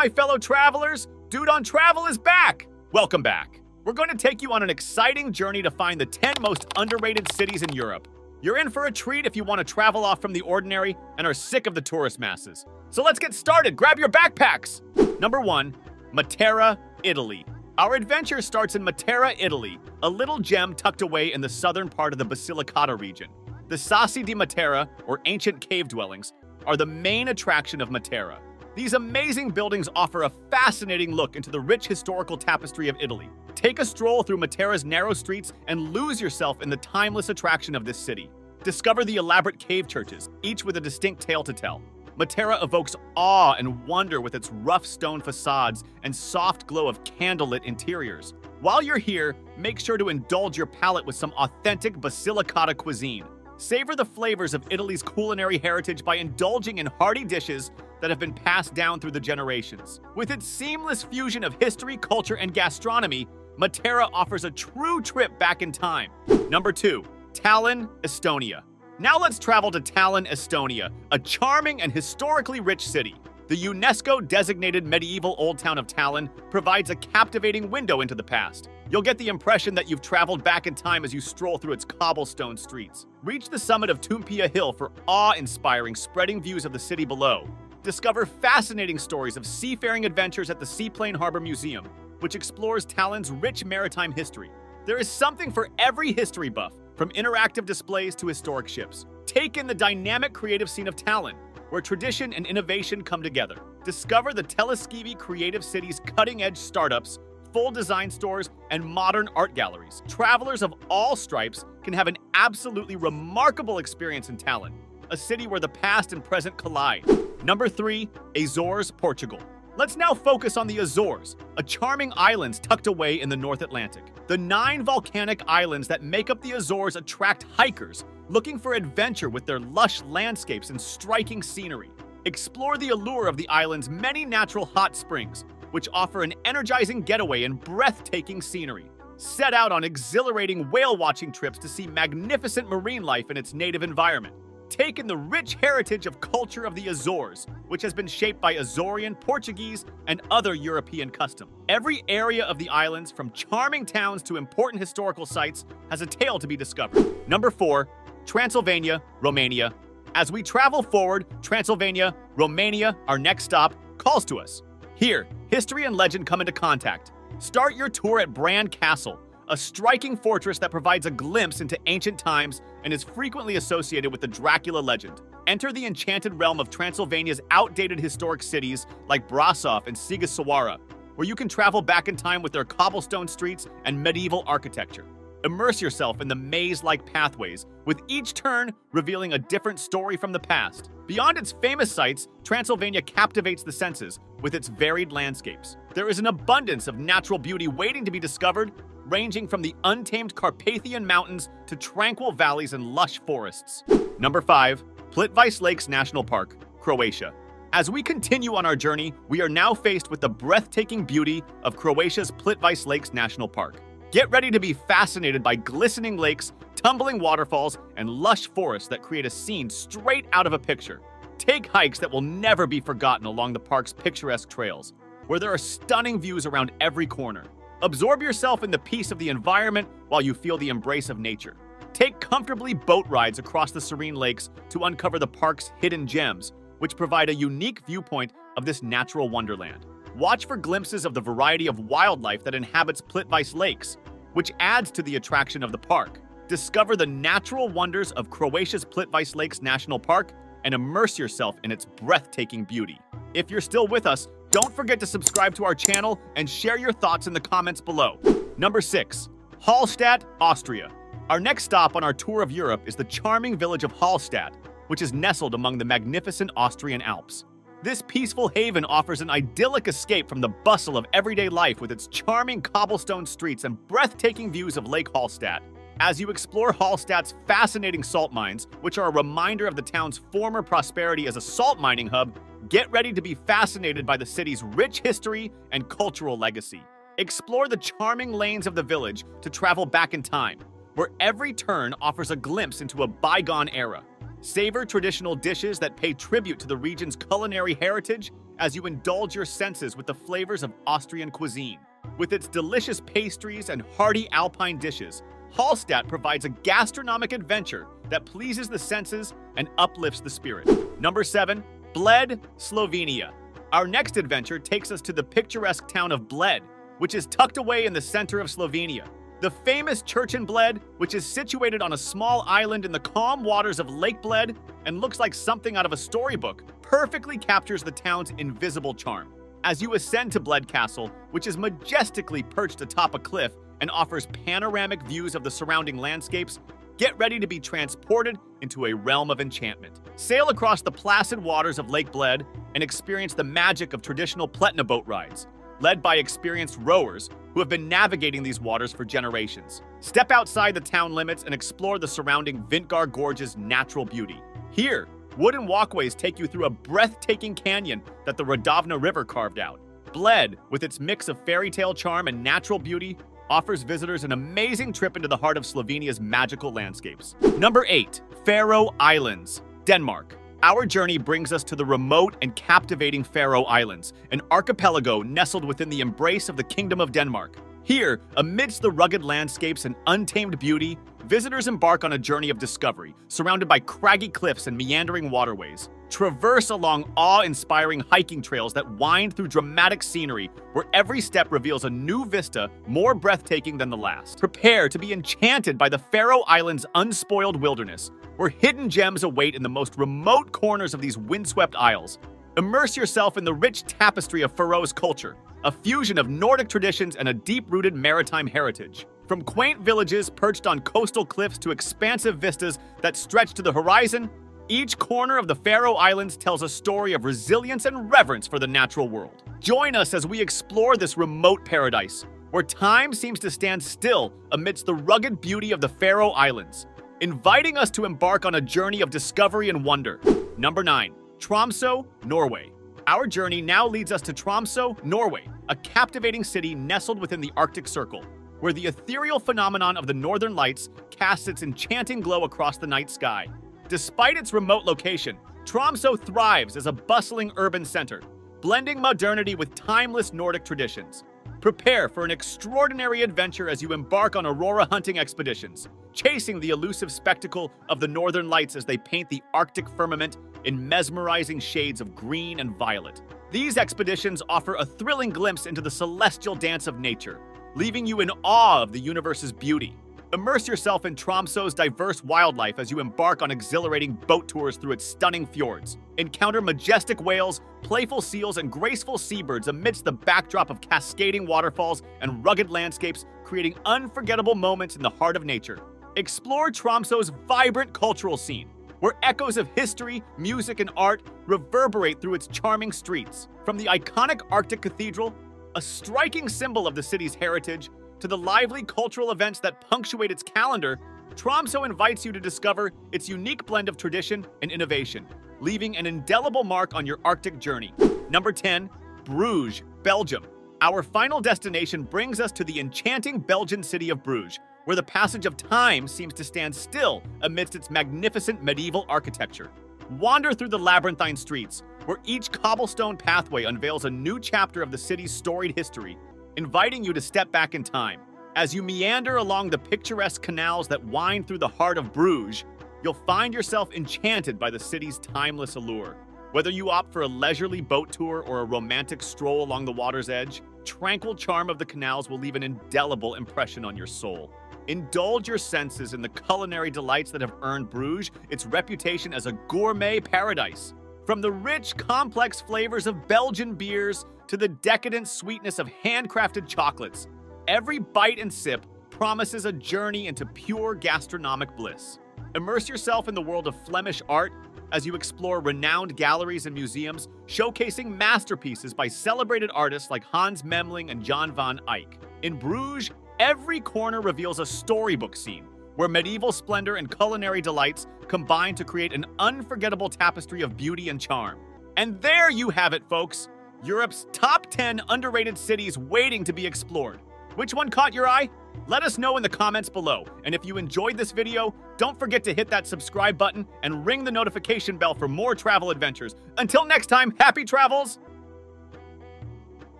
my fellow travelers! Dude on Travel is back! Welcome back. We're going to take you on an exciting journey to find the 10 most underrated cities in Europe. You're in for a treat if you want to travel off from the ordinary and are sick of the tourist masses. So let's get started. Grab your backpacks. Number 1, Matera, Italy. Our adventure starts in Matera, Italy, a little gem tucked away in the southern part of the Basilicata region. The Sassi di Matera, or ancient cave dwellings, are the main attraction of Matera. These amazing buildings offer a fascinating look into the rich historical tapestry of Italy. Take a stroll through Matera's narrow streets and lose yourself in the timeless attraction of this city. Discover the elaborate cave churches, each with a distinct tale to tell. Matera evokes awe and wonder with its rough stone facades and soft glow of candlelit interiors. While you're here, make sure to indulge your palate with some authentic Basilicata cuisine. Savor the flavors of Italy's culinary heritage by indulging in hearty dishes that have been passed down through the generations. With its seamless fusion of history, culture, and gastronomy, Matera offers a true trip back in time. Number 2. Tallinn, Estonia. Now let's travel to Tallinn, Estonia, a charming and historically rich city. The UNESCO-designated medieval Old Town of Tallinn provides a captivating window into the past. You'll get the impression that you've traveled back in time as you stroll through its cobblestone streets. Reach the summit of Toompea Hill for awe-inspiring spreading views of the city below. Discover fascinating stories of seafaring adventures at the Seaplane Harbor Museum, which explores Tallinn's rich maritime history. There is something for every history buff, from interactive displays to historic ships. Take in the dynamic creative scene of Tallinn, where tradition and innovation come together. Discover the Telliskivi Creative City's cutting-edge startups full design stores, and modern art galleries. Travelers of all stripes can have an absolutely remarkable experience in Tallinn, a city where the past and present collide. Number 3. Azores, Portugal. Let's now focus on the Azores, a charming islands tucked away in the North Atlantic. The nine volcanic islands that make up the Azores attract hikers looking for adventure with their lush landscapes and striking scenery. Explore the allure of the island's many natural hot springs, which offer an energizing getaway and breathtaking scenery. Set out on exhilarating whale watching trips to see magnificent marine life in its native environment. Take in the rich heritage of culture of the Azores, which has been shaped by Azorean, Portuguese, and other European custom. Every area of the islands, from charming towns to important historical sites, has a tale to be discovered. Number 4. Transylvania, Romania. As we travel forward, Transylvania, Romania, our next stop, calls to us. Here, history and legend come into contact. Start your tour at Bran Castle, a striking fortress that provides a glimpse into ancient times and is frequently associated with the Dracula legend. Enter the enchanted realm of Transylvania's outdated historic cities like Brasov and Sighisoara, where you can travel back in time with their cobblestone streets and medieval architecture. Immerse yourself in the maze-like pathways, with each turn revealing a different story from the past. Beyond its famous sights, Transylvania captivates the senses with its varied landscapes. There is an abundance of natural beauty waiting to be discovered, ranging from the untamed Carpathian Mountains to tranquil valleys and lush forests. Number 5. Plitvice Lakes National Park, Croatia. As we continue on our journey, we are now faced with the breathtaking beauty of Croatia's Plitvice Lakes National Park. Get ready to be fascinated by glistening lakes, tumbling waterfalls, and lush forests that create a scene straight out of a picture. Take hikes that will never be forgotten along the park's picturesque trails, where there are stunning views around every corner. Absorb yourself in the peace of the environment while you feel the embrace of nature. Take comfortably boat rides across the serene lakes to uncover the park's hidden gems, which provide a unique viewpoint of this natural wonderland. Watch for glimpses of the variety of wildlife that inhabits Plitvice Lakes, which adds to the attraction of the park. Discover the natural wonders of Croatia's Plitvice Lakes National Park and immerse yourself in its breathtaking beauty. If you're still with us, don't forget to subscribe to our channel and share your thoughts in the comments below. Number 6. Hallstatt, Austria. Our next stop on our tour of Europe is the charming village of Hallstatt, which is nestled among the magnificent Austrian Alps. This peaceful haven offers an idyllic escape from the bustle of everyday life with its charming cobblestone streets and breathtaking views of Lake Hallstatt. As you explore Hallstatt's fascinating salt mines, which are a reminder of the town's former prosperity as a salt mining hub, get ready to be fascinated by the city's rich history and cultural legacy. Explore the charming lanes of the village to travel back in time, where every turn offers a glimpse into a bygone era. Savor traditional dishes that pay tribute to the region's culinary heritage as you indulge your senses with the flavors of Austrian cuisine. With its delicious pastries and hearty alpine dishes, Hallstatt provides a gastronomic adventure that pleases the senses and uplifts the spirit. Number 7. Bled, Slovenia. Our next adventure takes us to the picturesque town of Bled, which is tucked away in the center of Slovenia. The famous church in Bled, which is situated on a small island in the calm waters of Lake Bled and looks like something out of a storybook, perfectly captures the town's invisible charm. As you ascend to Bled Castle, which is majestically perched atop a cliff and offers panoramic views of the surrounding landscapes, get ready to be transported into a realm of enchantment. Sail across the placid waters of Lake Bled and experience the magic of traditional Pletna boat rides, led by experienced rowers who have been navigating these waters for generations. Step outside the town limits and explore the surrounding Vintgar Gorge's natural beauty. Here, wooden walkways take you through a breathtaking canyon that the Radovna River carved out. Bled, with its mix of fairy tale charm and natural beauty, offers visitors an amazing trip into the heart of Slovenia's magical landscapes. Number 8. Faroe Islands, Denmark. Our journey brings us to the remote and captivating Faroe Islands, an archipelago nestled within the embrace of the Kingdom of Denmark. Here, amidst the rugged landscapes and untamed beauty, visitors embark on a journey of discovery, surrounded by craggy cliffs and meandering waterways. Traverse along awe-inspiring hiking trails that wind through dramatic scenery, where every step reveals a new vista more breathtaking than the last. Prepare to be enchanted by the Faroe Islands' unspoiled wilderness, where hidden gems await in the most remote corners of these windswept isles. Immerse yourself in the rich tapestry of Faroe's culture, a fusion of Nordic traditions and a deep-rooted maritime heritage. From quaint villages perched on coastal cliffs to expansive vistas that stretch to the horizon, each corner of the Faroe Islands tells a story of resilience and reverence for the natural world. Join us as we explore this remote paradise, where time seems to stand still amidst the rugged beauty of the Faroe Islands inviting us to embark on a journey of discovery and wonder. Number 9. Tromso, Norway. Our journey now leads us to Tromso, Norway, a captivating city nestled within the Arctic Circle, where the ethereal phenomenon of the Northern Lights casts its enchanting glow across the night sky. Despite its remote location, Tromso thrives as a bustling urban center, blending modernity with timeless Nordic traditions. Prepare for an extraordinary adventure as you embark on aurora hunting expeditions, chasing the elusive spectacle of the northern lights as they paint the Arctic firmament in mesmerizing shades of green and violet. These expeditions offer a thrilling glimpse into the celestial dance of nature, leaving you in awe of the universe's beauty. Immerse yourself in Tromso's diverse wildlife as you embark on exhilarating boat tours through its stunning fjords. Encounter majestic whales, playful seals, and graceful seabirds amidst the backdrop of cascading waterfalls and rugged landscapes, creating unforgettable moments in the heart of nature. Explore Tromso's vibrant cultural scene, where echoes of history, music, and art reverberate through its charming streets. From the iconic Arctic Cathedral, a striking symbol of the city's heritage, to the lively cultural events that punctuate its calendar, Tromso invites you to discover its unique blend of tradition and innovation, leaving an indelible mark on your Arctic journey. Number 10, Bruges, Belgium. Our final destination brings us to the enchanting Belgian city of Bruges, where the passage of time seems to stand still amidst its magnificent medieval architecture. Wander through the labyrinthine streets, where each cobblestone pathway unveils a new chapter of the city's storied history inviting you to step back in time. As you meander along the picturesque canals that wind through the heart of Bruges, you'll find yourself enchanted by the city's timeless allure. Whether you opt for a leisurely boat tour or a romantic stroll along the water's edge, tranquil charm of the canals will leave an indelible impression on your soul. Indulge your senses in the culinary delights that have earned Bruges its reputation as a gourmet paradise. From the rich, complex flavors of Belgian beers to the decadent sweetness of handcrafted chocolates, every bite and sip promises a journey into pure gastronomic bliss. Immerse yourself in the world of Flemish art as you explore renowned galleries and museums showcasing masterpieces by celebrated artists like Hans Memling and Jan van Eyck. In Bruges, every corner reveals a storybook scene where medieval splendor and culinary delights combine to create an unforgettable tapestry of beauty and charm. And there you have it, folks. Europe's top 10 underrated cities waiting to be explored. Which one caught your eye? Let us know in the comments below. And if you enjoyed this video, don't forget to hit that subscribe button and ring the notification bell for more travel adventures. Until next time, happy travels!